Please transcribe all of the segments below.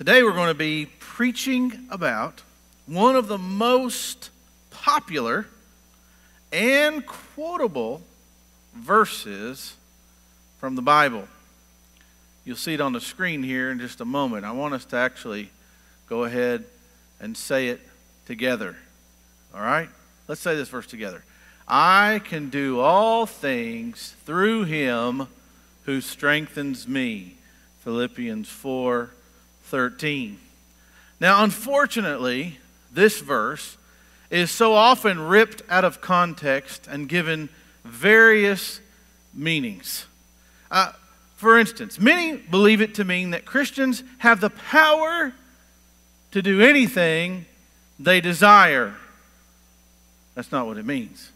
Today we're going to be preaching about one of the most popular and quotable verses from the Bible. You'll see it on the screen here in just a moment. I want us to actually go ahead and say it together. All right? Let's say this verse together. I can do all things through him who strengthens me. Philippians 4 13. Now, unfortunately, this verse is so often ripped out of context and given various meanings. Uh, for instance, many believe it to mean that Christians have the power to do anything they desire. That's not what it means.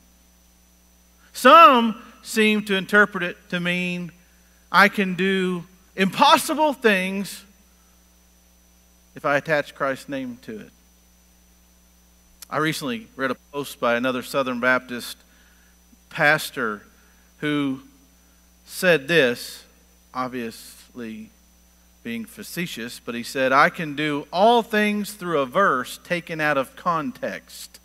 Some seem to interpret it to mean I can do impossible things if I attach Christ's name to it. I recently read a post by another Southern Baptist pastor who said this, obviously being facetious, but he said, I can do all things through a verse taken out of context.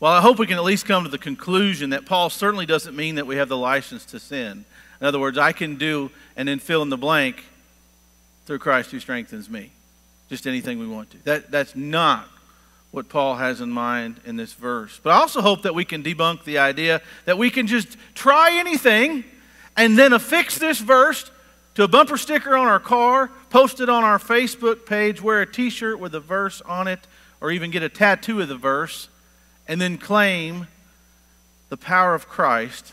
Well, I hope we can at least come to the conclusion that Paul certainly doesn't mean that we have the license to sin. In other words, I can do and then fill in the blank through Christ who strengthens me. Just anything we want to. That, that's not what Paul has in mind in this verse. But I also hope that we can debunk the idea that we can just try anything and then affix this verse to a bumper sticker on our car, post it on our Facebook page, wear a t shirt with a verse on it, or even get a tattoo of the verse, and then claim the power of Christ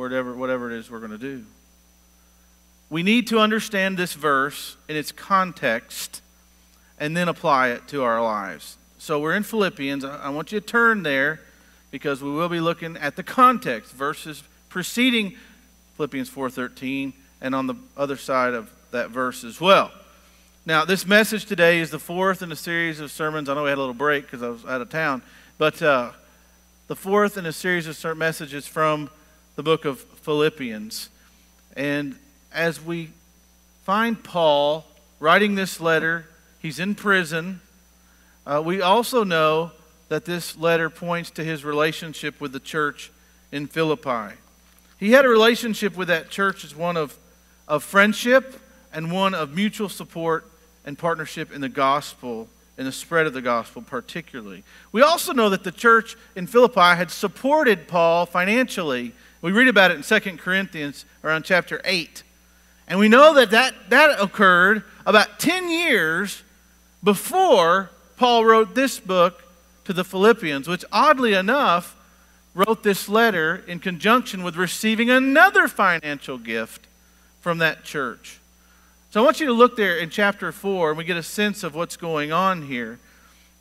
whatever, whatever it is we're going to do. We need to understand this verse in its context and then apply it to our lives. So we're in Philippians. I want you to turn there because we will be looking at the context, verses preceding Philippians 4:13 and on the other side of that verse as well. Now, this message today is the fourth in a series of sermons. I know we had a little break because I was out of town, but uh, the fourth in a series of certain messages from the book of Philippians. And as we find Paul writing this letter He's in prison. Uh, we also know that this letter points to his relationship with the church in Philippi. He had a relationship with that church as one of, of friendship and one of mutual support and partnership in the gospel, in the spread of the gospel, particularly. We also know that the church in Philippi had supported Paul financially. We read about it in 2 Corinthians around chapter 8. And we know that that, that occurred about 10 years before Paul wrote this book to the Philippians, which oddly enough wrote this letter in conjunction with receiving another financial gift from that church. So I want you to look there in chapter 4 and we get a sense of what's going on here.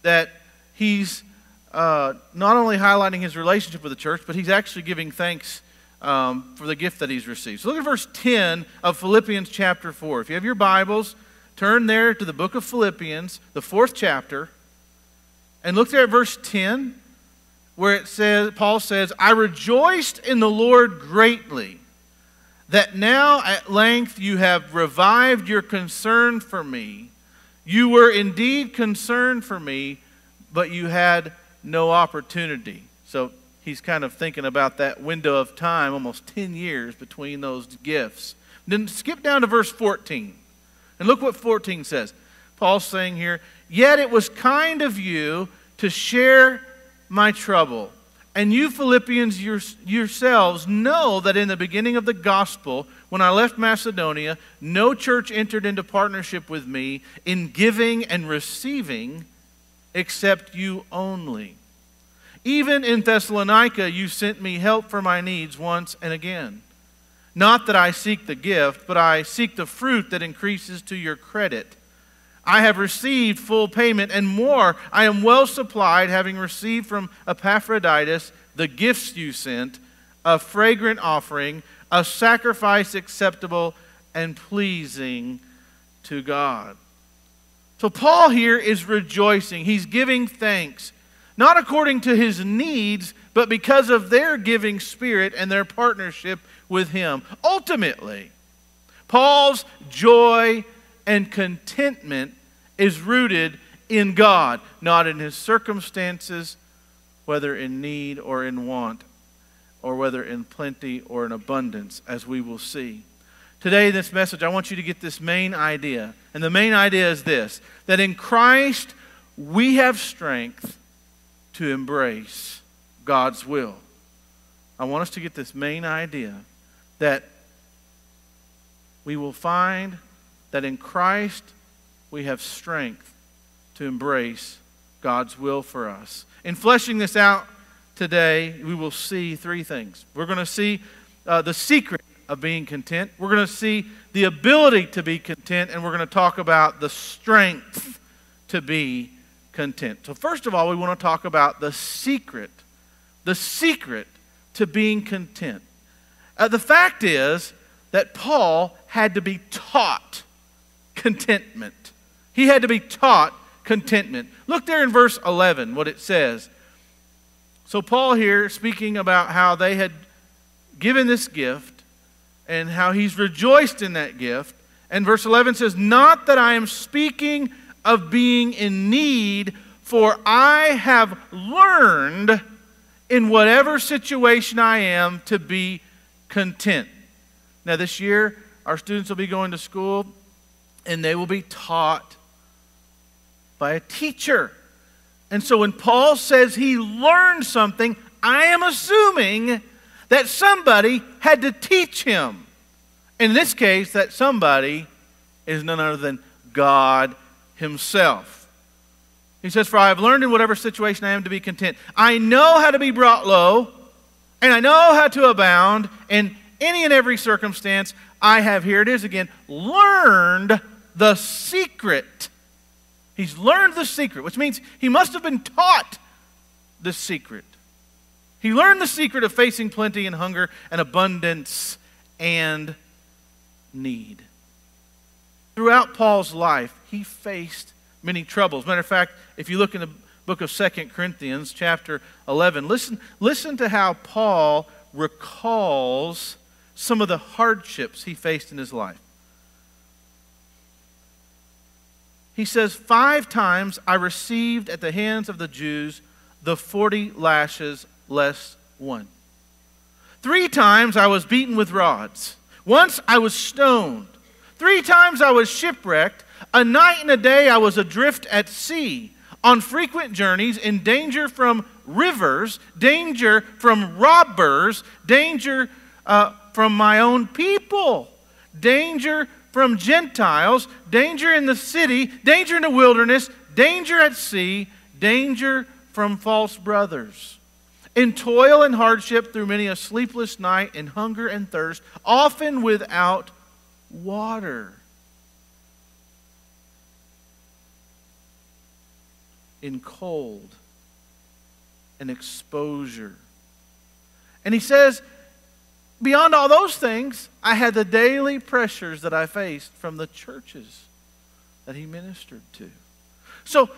That he's uh, not only highlighting his relationship with the church, but he's actually giving thanks um, for the gift that he's received. So look at verse 10 of Philippians chapter 4. If you have your Bibles, Turn there to the book of Philippians, the fourth chapter, and look there at verse 10, where it says, Paul says, I rejoiced in the Lord greatly that now at length you have revived your concern for me. You were indeed concerned for me, but you had no opportunity. So he's kind of thinking about that window of time, almost 10 years between those gifts. Then skip down to verse 14. And look what 14 says. Paul's saying here, Yet it was kind of you to share my trouble. And you Philippians your, yourselves know that in the beginning of the gospel, when I left Macedonia, no church entered into partnership with me in giving and receiving except you only. Even in Thessalonica, you sent me help for my needs once and again. Not that I seek the gift, but I seek the fruit that increases to your credit. I have received full payment and more. I am well supplied, having received from Epaphroditus the gifts you sent, a fragrant offering, a sacrifice acceptable and pleasing to God. So, Paul here is rejoicing. He's giving thanks, not according to his needs, but because of their giving spirit and their partnership with Him. Ultimately, Paul's joy and contentment is rooted in God, not in his circumstances, whether in need or in want, or whether in plenty or in abundance, as we will see. Today, in this message, I want you to get this main idea. And the main idea is this that in Christ, we have strength to embrace God's will. I want us to get this main idea that we will find that in Christ we have strength to embrace God's will for us. In fleshing this out today, we will see three things. We're going to see uh, the secret of being content, we're going to see the ability to be content, and we're going to talk about the strength to be content. So, first of all, we want to talk about the secret, the secret to being content. Uh, the fact is that Paul had to be taught contentment. He had to be taught contentment. Look there in verse 11 what it says. So, Paul here speaking about how they had given this gift and how he's rejoiced in that gift. And verse 11 says, Not that I am speaking of being in need, for I have learned in whatever situation I am to be content. Now, this year, our students will be going to school and they will be taught by a teacher. And so when Paul says he learned something, I am assuming that somebody had to teach him. In this case, that somebody is none other than God Himself. He says, For I have learned in whatever situation I am to be content. I know how to be brought low, and I know how to abound in any and every circumstance. I have, here it is again, learned the secret. He's learned the secret, which means he must have been taught the secret. He learned the secret of facing plenty and hunger and abundance and need. Throughout Paul's life, he faced many troubles. Matter of fact, if you look in the book of Second Corinthians, chapter 11, listen, listen to how Paul recalls some of the hardships he faced in his life. He says, Five times I received at the hands of the Jews the 40 lashes less one. Three times I was beaten with rods. Once I was stoned. Three times I was shipwrecked. A night and a day I was adrift at sea, on frequent journeys, in danger from rivers, danger from robbers, danger uh, from my own people, danger from Gentiles, danger in the city, danger in the wilderness, danger at sea, danger from false brothers. In toil and hardship through many a sleepless night, in hunger and thirst, often without water. In cold and exposure. And he says, beyond all those things, I had the daily pressures that I faced from the churches that he ministered to. So,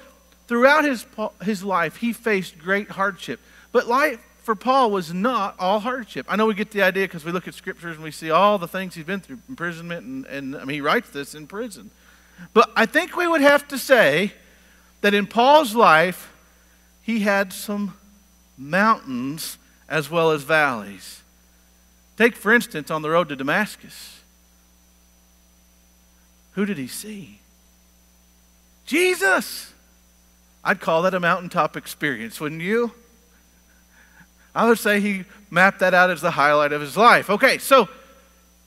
throughout his, his life, he faced great hardship. But life for Paul was not all hardship. I know we get the idea because we look at scriptures and we see all the things he's been through imprisonment, and, and I mean, he writes this in prison. But I think we would have to say that in Paul's life, he had some mountains as well as valleys. Take, for instance, on the road to Damascus. Who did he see? Jesus. I'd call that a mountaintop experience, wouldn't you? I would say he mapped that out as the highlight of his life. Okay, so,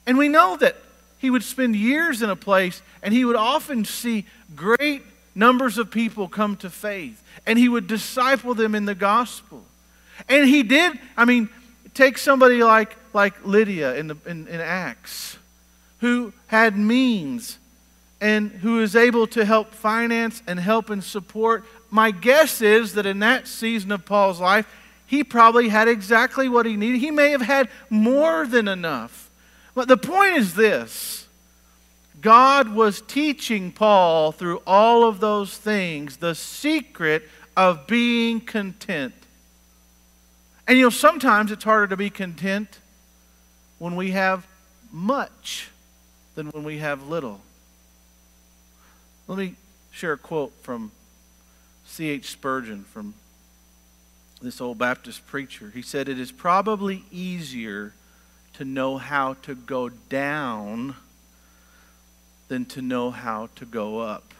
and we know that he would spend years in a place and he would often see great numbers of people come to faith and he would disciple them in the gospel. And he did, I mean, take somebody like, like Lydia in, the, in, in Acts who had means and who is able to help finance and help and support. My guess is that in that season of Paul's life, he probably had exactly what he needed. He may have had more than enough. But the point is this God was teaching Paul through all of those things the secret of being content. And you know, sometimes it's harder to be content when we have much than when we have little. Let me share a quote from C.H. Spurgeon from this old Baptist preacher. He said, It is probably easier to know how to go down than to know how to go up.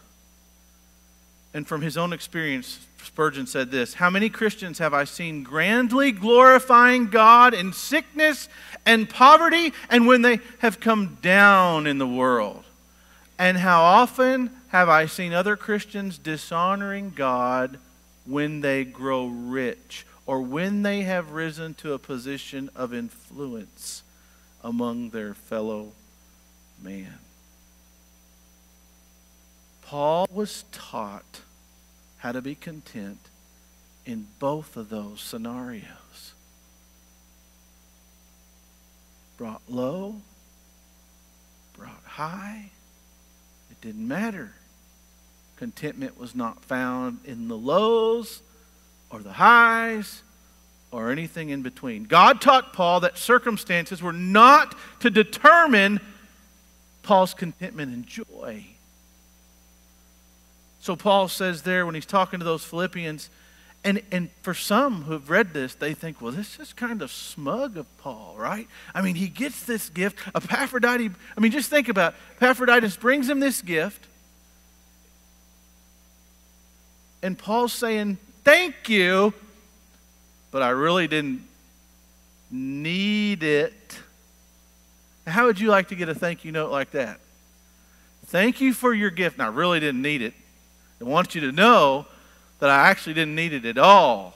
And from his own experience, Spurgeon said this How many Christians have I seen grandly glorifying God in sickness and poverty and when they have come down in the world? And how often have I seen other Christians dishonoring God when they grow rich or when they have risen to a position of influence among their fellow man. Paul was taught how to be content in both of those scenarios. Brought low, brought high, it didn't matter. Contentment was not found in the lows or the highs or anything in between. God taught Paul that circumstances were not to determine Paul's contentment and joy. So Paul says there when he's talking to those Philippians, and, and for some who have read this, they think, well, this is kind of smug of Paul, right? I mean, he gets this gift. Epaphroditus, I mean, just think about it. Epaphroditus brings him this gift. And Paul's saying, thank you, but I really didn't need it. How would you like to get a thank you note like that? Thank you for your gift. And I really didn't need it. I want you to know that I actually didn't need it at all.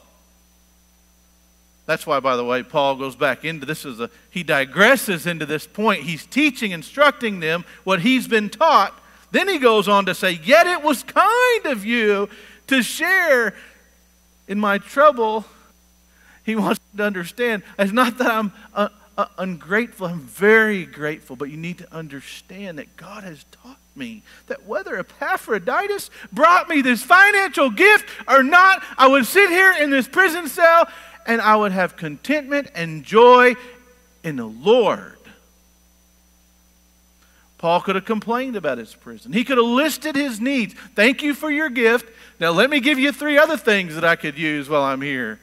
That's why, by the way, Paul goes back into this is a he digresses into this point. He's teaching, instructing them what he's been taught. Then he goes on to say, Yet it was kind of you to share in my trouble. He wants to understand. It's not that I'm uh, uh, ungrateful, I'm very grateful, but you need to understand that God has taught me that whether Epaphroditus brought me this financial gift or not, I would sit here in this prison cell and I would have contentment and joy in the Lord. Paul could have complained about his prison. He could have listed his needs. Thank you for your gift. Now, let me give you three other things that I could use while I'm here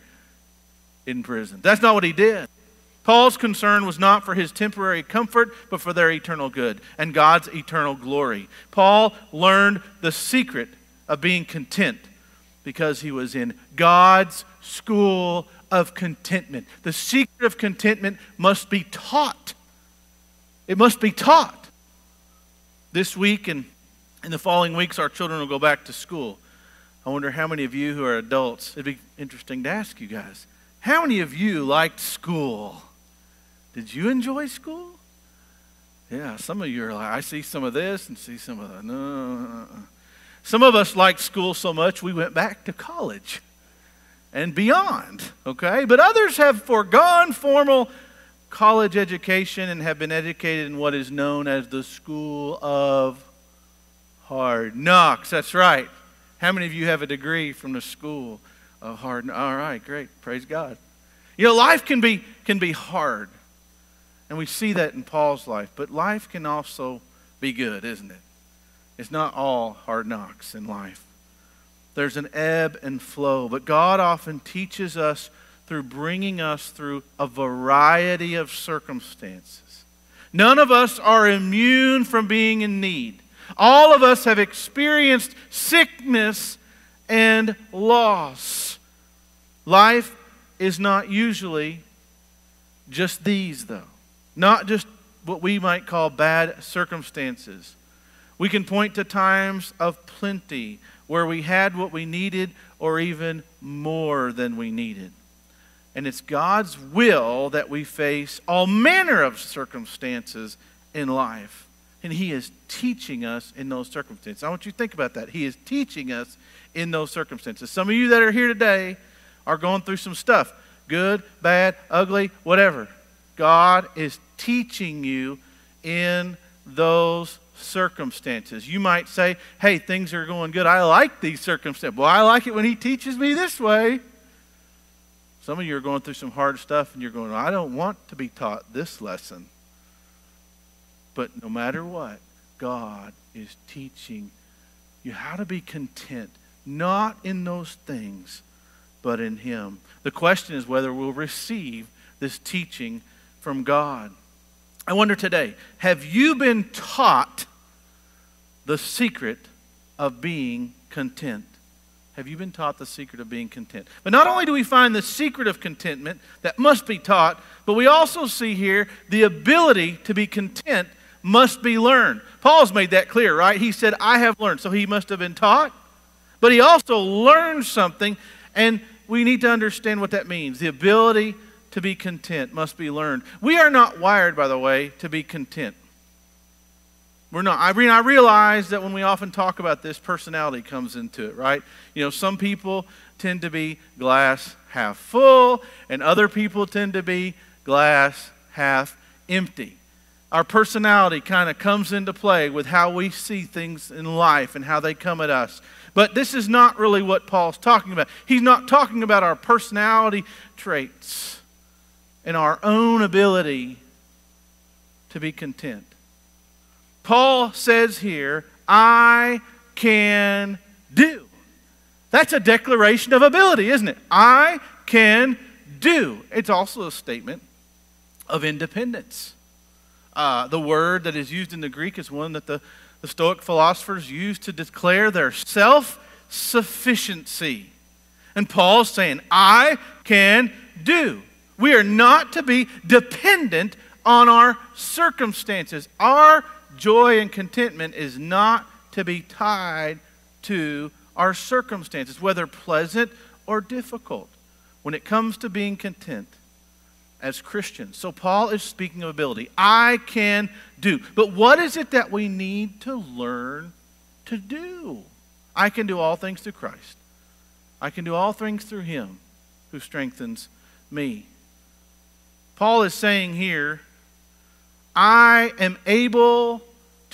in prison. That's not what he did. Paul's concern was not for his temporary comfort, but for their eternal good and God's eternal glory. Paul learned the secret of being content because he was in God's school of contentment. The secret of contentment must be taught. It must be taught. This week and in the following weeks, our children will go back to school. I wonder how many of you who are adults, it'd be interesting to ask you guys, how many of you liked school? Did you enjoy school? Yeah, some of you are like, I see some of this and see some of that. No. Some of us liked school so much we went back to college and beyond, okay? But others have foregone formal college education and have been educated in what is known as the School of Hard Knocks. That's right. How many of you have a degree from the School of Hard Knocks? All right, great. Praise God. You know, life can be, can be hard. And we see that in Paul's life. But life can also be good, isn't it? It's not all hard knocks in life. There's an ebb and flow. But God often teaches us through bringing us through a variety of circumstances. None of us are immune from being in need. All of us have experienced sickness and loss. Life is not usually just these, though, not just what we might call bad circumstances. We can point to times of plenty where we had what we needed or even more than we needed. And it's God's will that we face all manner of circumstances in life. And He is teaching us in those circumstances. I want you to think about that. He is teaching us in those circumstances. Some of you that are here today are going through some stuff good, bad, ugly, whatever. God is teaching you in those circumstances. You might say, hey, things are going good. I like these circumstances. Well, I like it when He teaches me this way. Some of you are going through some hard stuff and you're going, I don't want to be taught this lesson. But no matter what, God is teaching you how to be content, not in those things, but in Him. The question is whether we'll receive this teaching from God. I wonder today have you been taught the secret of being content? Have you been taught the secret of being content? But not only do we find the secret of contentment that must be taught, but we also see here the ability to be content must be learned. Paul's made that clear, right? He said, I have learned. So he must have been taught, but he also learned something, and we need to understand what that means. The ability to be content must be learned. We are not wired, by the way, to be content. We're not. I, mean, I realize that when we often talk about this, personality comes into it, right? You know, some people tend to be glass half full, and other people tend to be glass half empty. Our personality kind of comes into play with how we see things in life and how they come at us. But this is not really what Paul's talking about. He's not talking about our personality traits and our own ability to be content. Paul says here, I can do. That's a declaration of ability, isn't it? I can do. It's also a statement of independence. Uh, the word that is used in the Greek is one that the, the Stoic philosophers used to declare their self sufficiency. And Paul's saying, I can do. We are not to be dependent on our circumstances. Our joy and contentment is not to be tied to our circumstances, whether pleasant or difficult. When it comes to being content as Christians. So, Paul is speaking of ability. I can do. But what is it that we need to learn to do? I can do all things through Christ. I can do all things through Him who strengthens me. Paul is saying here, I am able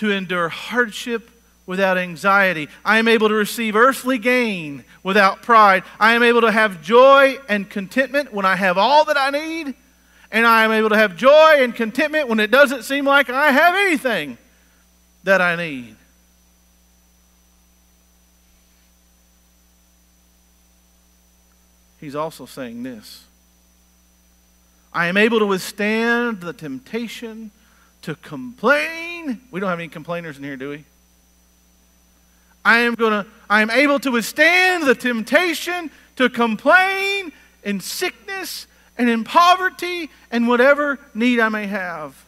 to endure hardship without anxiety. I am able to receive earthly gain without pride. I am able to have joy and contentment when I have all that I need. And I am able to have joy and contentment when it doesn't seem like I have anything that I need. He's also saying this I am able to withstand the temptation to complain. We don't have any complainers in here, do we? I am going to I am able to withstand the temptation to complain in sickness and in poverty and whatever need I may have.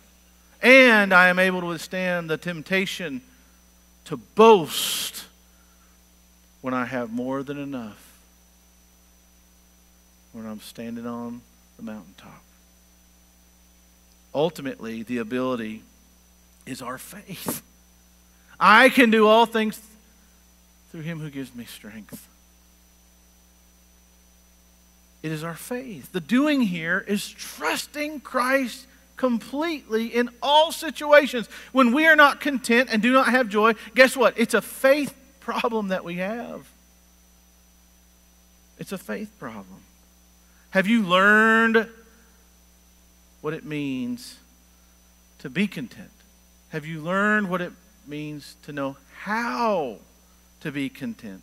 And I am able to withstand the temptation to boast when I have more than enough. When I'm standing on the mountaintop. Ultimately, the ability is our faith. I can do all things through him who gives me strength. It is our faith. The doing here is trusting Christ completely in all situations. When we are not content and do not have joy, guess what? It's a faith problem that we have. It's a faith problem. Have you learned what it means to be content? Have you learned what it means to know how to be content?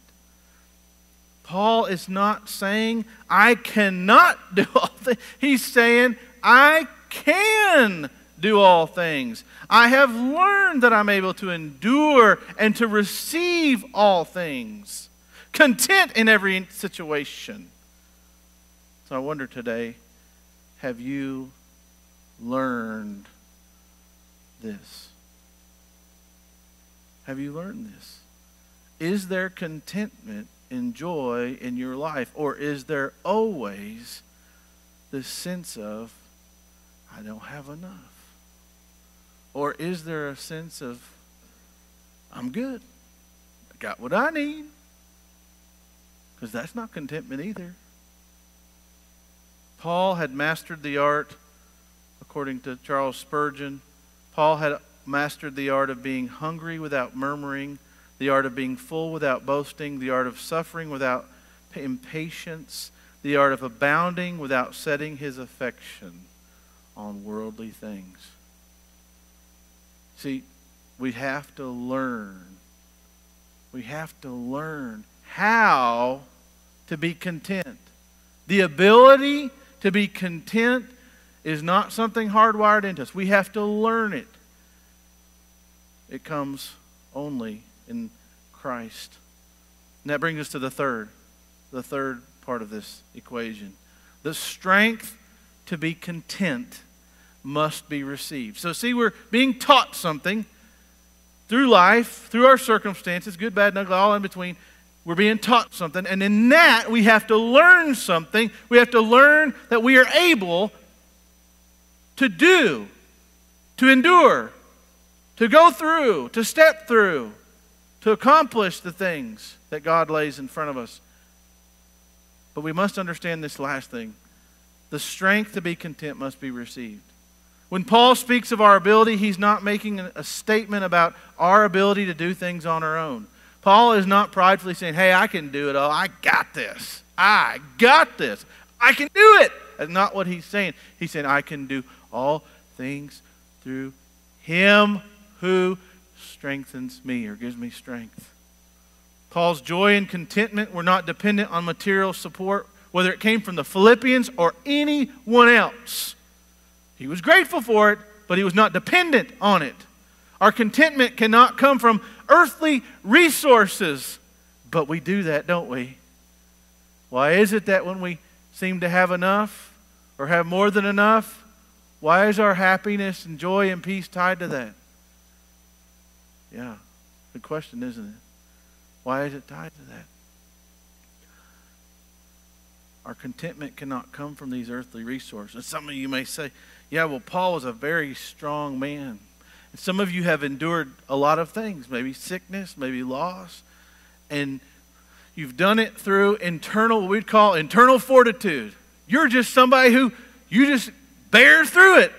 Paul is not saying, I cannot do all things. He's saying, I can do all things. I have learned that I'm able to endure and to receive all things, content in every situation. So I wonder today have you learned this? Have you learned this? Is there contentment and joy in your life? Or is there always this sense of, I don't have enough? Or is there a sense of, I'm good? I got what I need? Because that's not contentment either. Paul had mastered the art according to Charles Spurgeon. Paul had mastered the art of being hungry without murmuring, the art of being full without boasting, the art of suffering without impatience, the art of abounding without setting his affection on worldly things. See, we have to learn. We have to learn how to be content. The ability to be content is not something hardwired into us. We have to learn it. It comes only in Christ. And that brings us to the third, the third part of this equation. The strength to be content must be received. So, see, we're being taught something through life, through our circumstances, good, bad, and ugly, all in between. We're being taught something. And in that, we have to learn something. We have to learn that we are able to do, to endure, to go through, to step through, to accomplish the things that God lays in front of us. But we must understand this last thing the strength to be content must be received. When Paul speaks of our ability, he's not making a statement about our ability to do things on our own. Paul is not pridefully saying, Hey, I can do it all. I got this. I got this. I can do it. That's not what he's saying. He's saying, I can do all things through him who strengthens me or gives me strength. Paul's joy and contentment were not dependent on material support, whether it came from the Philippians or anyone else. He was grateful for it, but he was not dependent on it. Our contentment cannot come from earthly resources, but we do that, don't we? Why is it that when we seem to have enough or have more than enough, why is our happiness and joy and peace tied to that? Yeah, good question, isn't it? Why is it tied to that? Our contentment cannot come from these earthly resources. Some of you may say, yeah, well, Paul was a very strong man. And some of you have endured a lot of things, maybe sickness, maybe loss, and you've done it through internal, we'd call internal fortitude. You're just somebody who you just bear through it.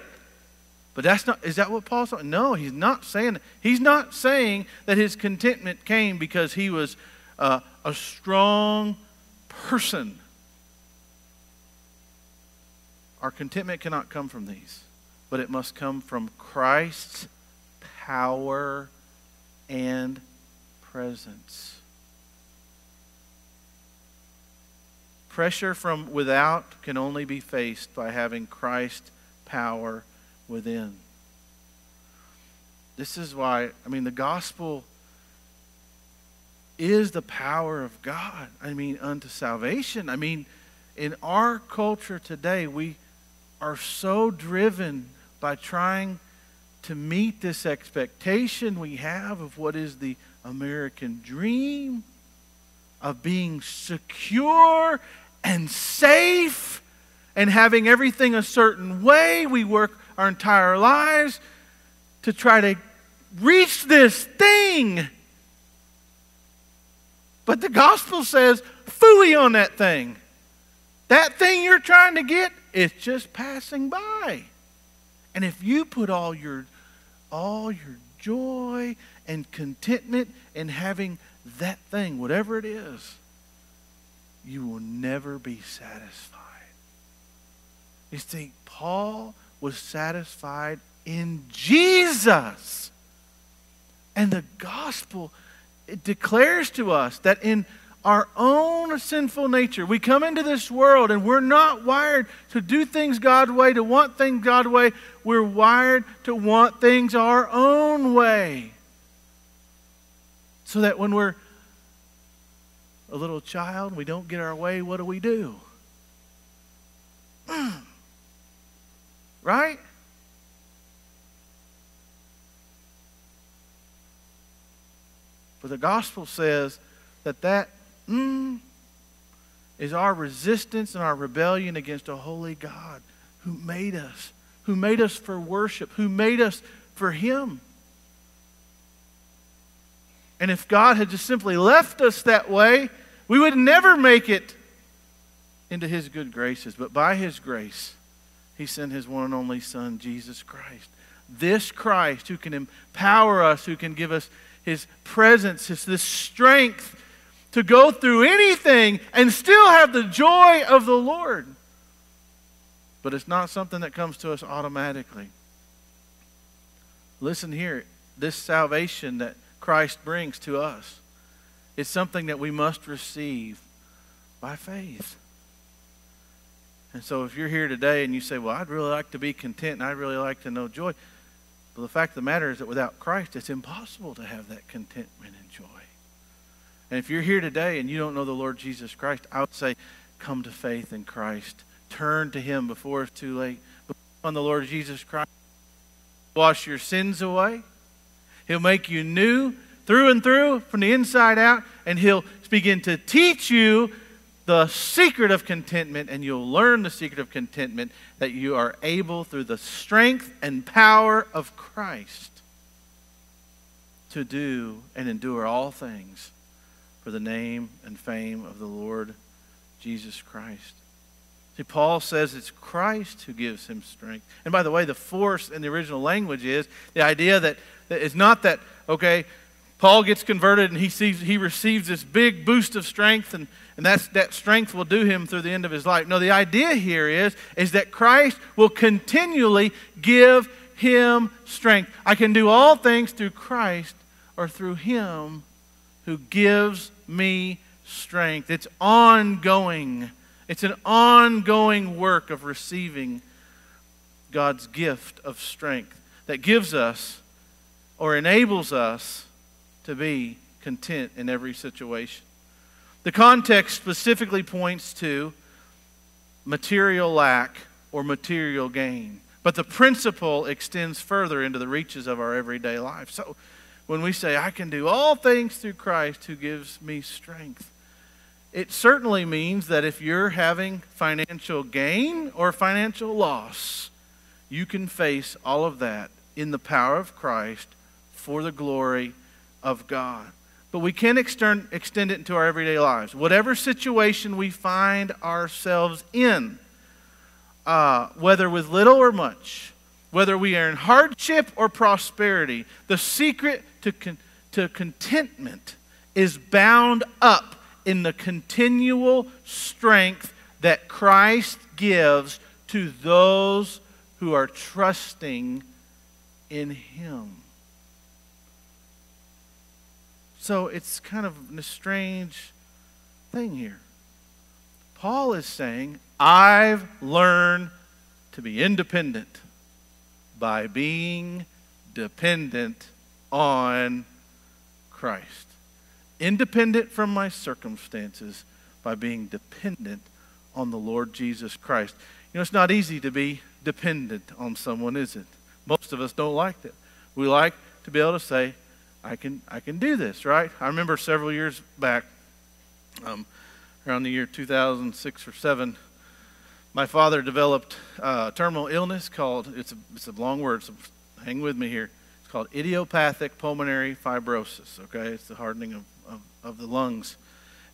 But that's not, is that what Paul's saying? No, he's not saying that. He's not saying that his contentment came because he was uh, a strong person. Our contentment cannot come from these, but it must come from Christ's power and presence. Pressure from without can only be faced by having Christ's power within. This is why, I mean, the gospel is the power of God. I mean, unto salvation. I mean, in our culture today, we are so driven by trying to meet this expectation we have of what is the American dream of being secure and safe and having everything a certain way. We work our entire lives to try to reach this thing. But the gospel says, fooey on that thing. That thing you're trying to get, it's just passing by. And if you put all your all your joy and contentment in having that thing, whatever it is, you will never be satisfied. You see, Paul was satisfied in Jesus. And the gospel it declares to us that in our own sinful nature, we come into this world and we're not wired to do things God's way, to want things God's way. We're wired to want things our own way. So that when we're a little child, we don't get our way, what do we do? Right? But the gospel says that that mm, is our resistance and our rebellion against a holy God who made us, who made us for worship, who made us for Him. And if God had just simply left us that way, we would never make it into His good graces. But by His grace, he sent his one and only Son, Jesus Christ. This Christ who can empower us, who can give us his presence, his this strength to go through anything and still have the joy of the Lord. But it's not something that comes to us automatically. Listen here this salvation that Christ brings to us is something that we must receive by faith. And so if you're here today and you say, Well, I'd really like to be content and I'd really like to know joy, but the fact of the matter is that without Christ, it's impossible to have that contentment and joy. And if you're here today and you don't know the Lord Jesus Christ, I would say, come to faith in Christ. Turn to Him before it's too late. Believe on the Lord Jesus Christ. Wash your sins away. He'll make you new through and through, from the inside out, and He'll begin to teach you the secret of contentment, and you'll learn the secret of contentment that you are able, through the strength and power of Christ, to do and endure all things for the name and fame of the Lord Jesus Christ. See, Paul says it's Christ who gives him strength. And by the way, the force in the original language is the idea that, it's not that, okay, Paul gets converted and he sees he receives this big boost of strength and, and that's, that strength will do him through the end of his life. No, the idea here is, is that Christ will continually give him strength. I can do all things through Christ or through him who gives me strength. It's ongoing. It's an ongoing work of receiving God's gift of strength that gives us or enables us to be content in every situation. The context specifically points to material lack or material gain, but the principle extends further into the reaches of our everyday life. So, when we say, I can do all things through Christ who gives me strength. It certainly means that if you're having financial gain or financial loss, you can face all of that in the power of Christ for the glory of God. But we can extend, extend it into our everyday lives. Whatever situation we find ourselves in, uh, whether with little or much, whether we are in hardship or prosperity, the secret to, con- to contentment is bound up in the continual strength that Christ gives to those who are trusting in Him. So it's kind of a strange thing here. Paul is saying, I've learned to be independent by being dependent on Christ. Independent from my circumstances by being dependent on the Lord Jesus Christ. You know, it's not easy to be dependent on someone, is it? Most of us don't like that. We like to be able to say, I can, I can do this, right? I remember several years back, um, around the year 2006 or 7, my father developed a terminal illness called, it's a, it's a long word, so hang with me here It's called idiopathic pulmonary fibrosis. Okay, it's the hardening of, of, of the lungs.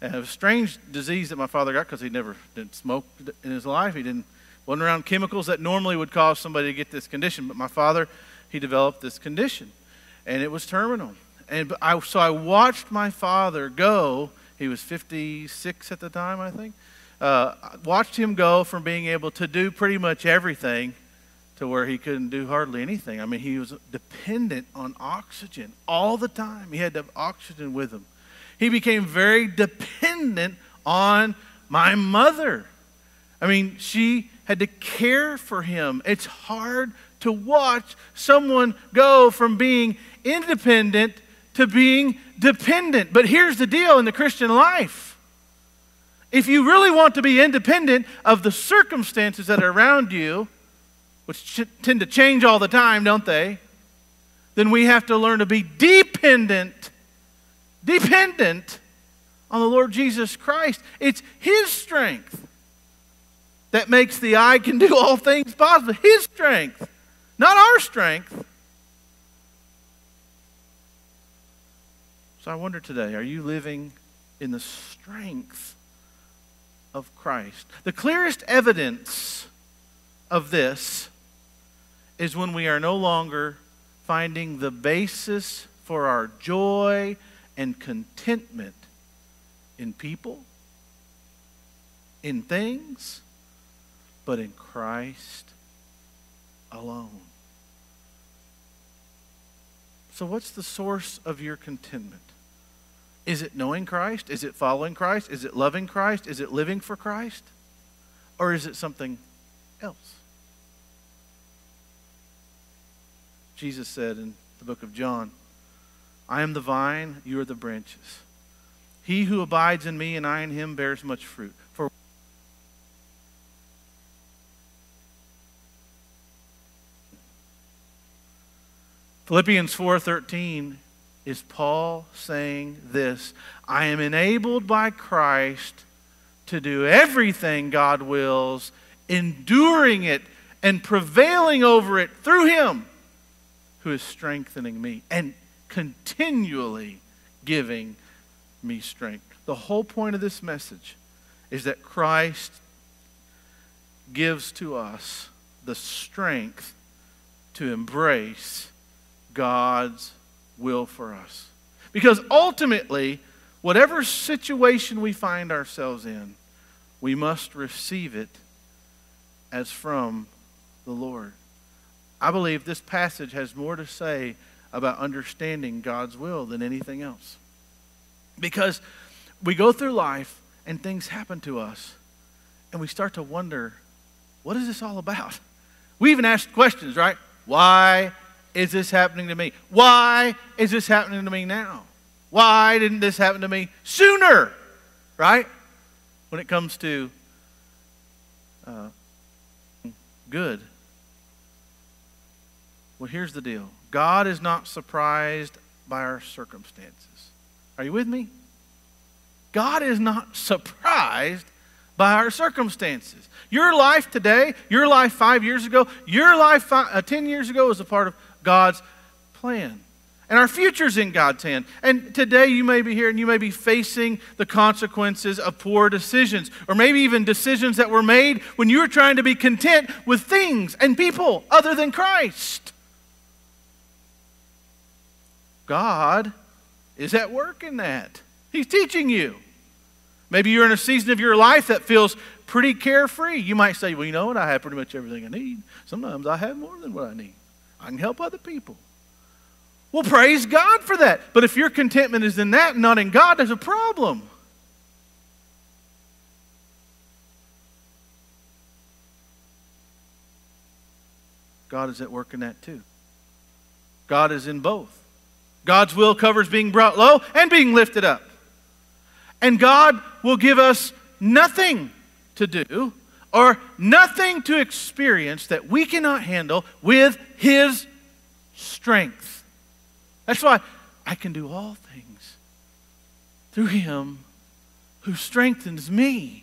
And a strange disease that my father got because he never did smoke in his life. He didn't wasn't around chemicals that normally would cause somebody to get this condition. But my father, he developed this condition, and it was terminal. And I, so I watched my father go. He was 56 at the time, I think. Uh, watched him go from being able to do pretty much everything to where he couldn't do hardly anything. I mean, he was dependent on oxygen all the time. He had to have oxygen with him. He became very dependent on my mother. I mean, she had to care for him. It's hard to watch someone go from being independent to being dependent. But here's the deal in the Christian life. If you really want to be independent of the circumstances that are around you, which tend to change all the time, don't they? Then we have to learn to be dependent, dependent on the Lord Jesus Christ. It's His strength that makes the I can do all things possible. His strength, not our strength. So I wonder today are you living in the strength of Christ? The clearest evidence of this is when we are no longer finding the basis for our joy and contentment in people, in things, but in Christ alone. So, what's the source of your contentment? Is it knowing Christ? Is it following Christ? Is it loving Christ? Is it living for Christ? Or is it something else? Jesus said in the book of John, I am the vine, you are the branches. He who abides in me and I in him bears much fruit. For Philippians 4:13 is Paul saying this, I am enabled by Christ to do everything God wills, enduring it and prevailing over it through him who is strengthening me and continually giving me strength. The whole point of this message is that Christ gives to us the strength to embrace God's will for us. Because ultimately, whatever situation we find ourselves in, we must receive it as from the Lord. I believe this passage has more to say about understanding God's will than anything else. Because we go through life and things happen to us, and we start to wonder, what is this all about? We even ask questions, right? Why is this happening to me? Why is this happening to me now? Why didn't this happen to me sooner? Right? When it comes to uh, good. Well, here's the deal God is not surprised by our circumstances. Are you with me? God is not surprised by our circumstances. Your life today, your life five years ago, your life five, uh, 10 years ago is a part of God's plan. And our future's in God's hand. And today you may be here and you may be facing the consequences of poor decisions, or maybe even decisions that were made when you were trying to be content with things and people other than Christ. God is at work in that. He's teaching you. Maybe you're in a season of your life that feels pretty carefree. You might say, Well, you know what? I have pretty much everything I need. Sometimes I have more than what I need. I can help other people. Well, praise God for that. But if your contentment is in that not in God, there's a problem. God is at work in that too. God is in both. God's will covers being brought low and being lifted up. And God will give us nothing to do or nothing to experience that we cannot handle with His strength. That's why I can do all things through Him who strengthens me.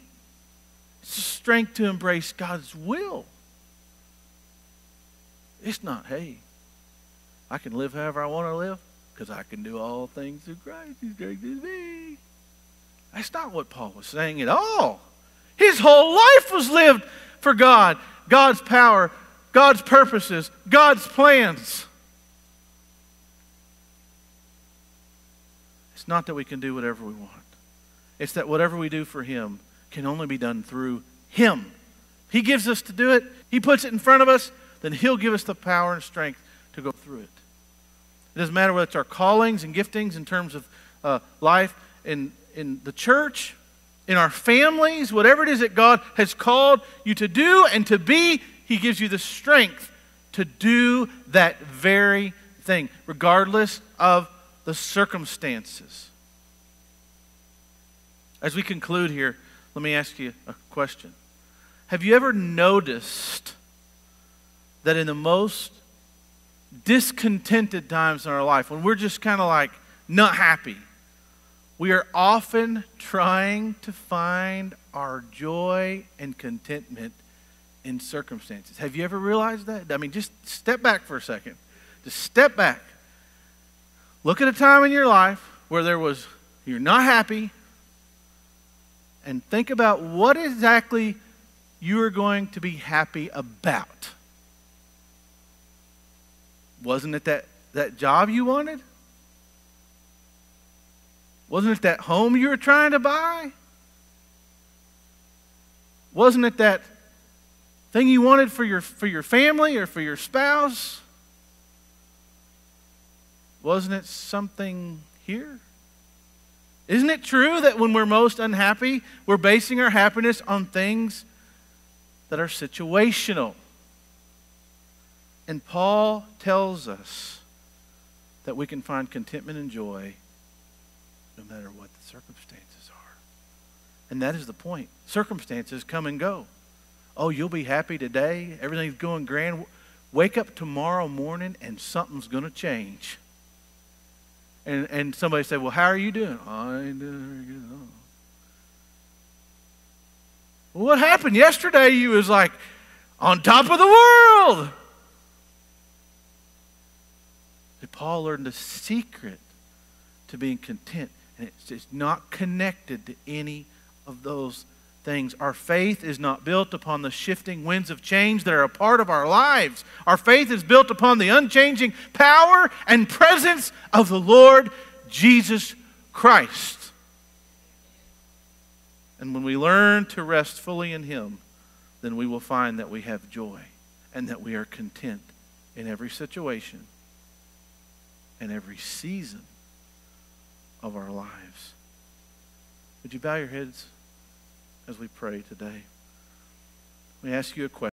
It's strength to embrace God's will. It's not, hey, I can live however I want to live because I can do all things through Christ who strengthens me. That's not what Paul was saying at all. His whole life was lived for God, God's power, God's purposes, God's plans. It's not that we can do whatever we want. It's that whatever we do for Him can only be done through Him. He gives us to do it, He puts it in front of us, then He'll give us the power and strength to go through it. It doesn't matter whether it's our callings and giftings in terms of uh, life in, in the church, in our families, whatever it is that God has called you to do and to be, He gives you the strength to do that very thing, regardless of the circumstances. As we conclude here, let me ask you a question. Have you ever noticed that in the most discontented times in our life, when we're just kind of like not happy, we are often trying to find our joy and contentment in circumstances. Have you ever realized that? I mean, just step back for a second. Just step back. Look at a time in your life where there was you're not happy and think about what exactly you are going to be happy about. Wasn't it that, that job you wanted? Wasn't it that home you were trying to buy? Wasn't it that thing you wanted for your, for your family or for your spouse? Wasn't it something here? Isn't it true that when we're most unhappy, we're basing our happiness on things that are situational? And Paul tells us that we can find contentment and joy no matter what the circumstances are. And that is the point. Circumstances come and go. Oh, you'll be happy today. Everything's going grand. Wake up tomorrow morning and something's going to change. And, and somebody said, Well, how are you doing? Oh, I'm doing good. Well, what happened? Yesterday you was like on top of the world. Paul learn the secret to being content? And it's, it's not connected to any of those things. Our faith is not built upon the shifting winds of change that are a part of our lives. Our faith is built upon the unchanging power and presence of the Lord Jesus Christ. And when we learn to rest fully in Him, then we will find that we have joy and that we are content in every situation and every season of our lives. Would you bow your heads? as we pray today. Me ask you a question.